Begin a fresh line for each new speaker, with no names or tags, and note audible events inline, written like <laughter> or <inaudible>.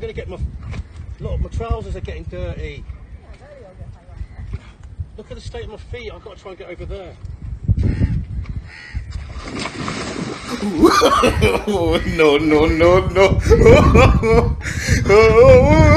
I'm gonna get my look. My trousers are getting dirty. Look at the state of my feet. I've got to try and get over there. <laughs>
no, no, no, no. <laughs>